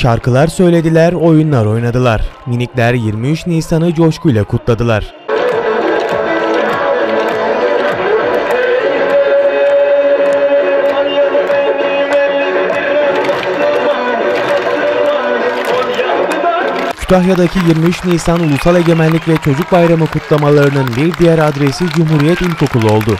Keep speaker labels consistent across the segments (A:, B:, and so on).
A: Şarkılar söylediler, oyunlar oynadılar. Minikler 23 Nisan'ı coşkuyla kutladılar. Kütahya'daki 23 Nisan Ulusal Egemenlik ve Çocuk Bayramı kutlamalarının bir diğer adresi Cumhuriyet İlkokulu oldu.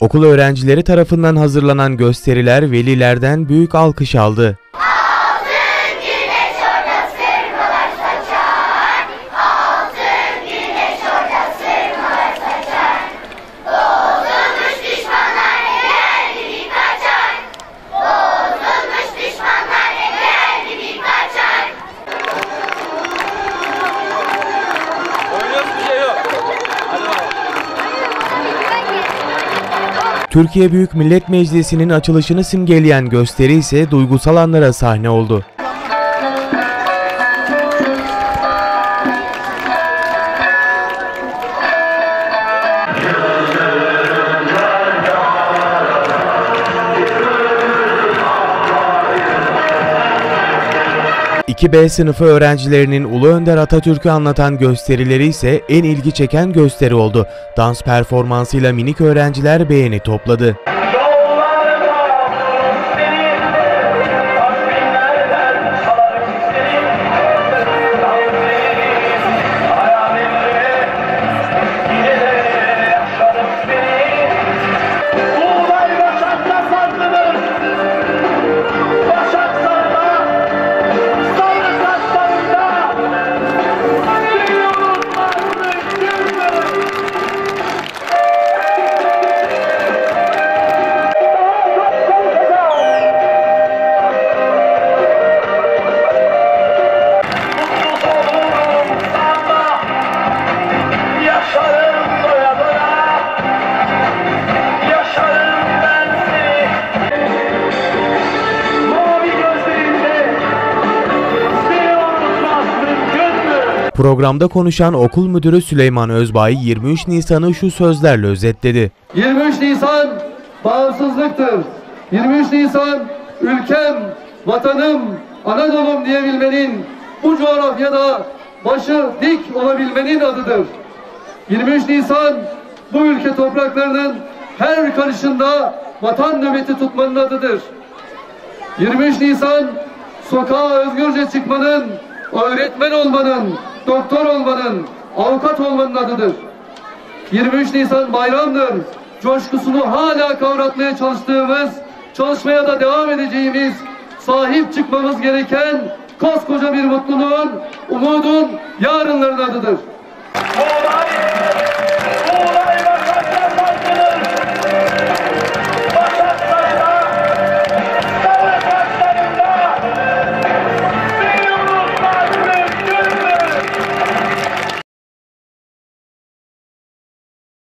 A: Okul öğrencileri tarafından hazırlanan gösteriler velilerden büyük alkış aldı. Türkiye Büyük Millet Meclisi'nin açılışını simgeleyen gösteri ise duygusal anlara sahne oldu. İki b sınıfı öğrencilerinin Ulu Önder Atatürk'ü anlatan gösterileri ise en ilgi çeken gösteri oldu. Dans performansıyla minik öğrenciler beğeni topladı. Programda konuşan okul müdürü Süleyman Özbay 23 Nisan'ı şu sözlerle özetledi.
B: 23 Nisan bağımsızlıktır. 23 Nisan ülkem, vatanım, Anadolu'm diyebilmenin, bu coğrafyada başı dik olabilmenin adıdır. 23 Nisan bu ülke topraklarının her karışında vatan nöbeti tutmanın adıdır. 23 Nisan sokağa özgürce çıkmanın, öğretmen olmanın, doktor olmanın, avukat olmanın adıdır. 23 Nisan bayramdır. Coşkusunu hala kavratmaya çalıştığımız, çalışmaya da devam edeceğimiz, sahip çıkmamız gereken koskoca bir mutluluğun, umudun, yarınların adıdır.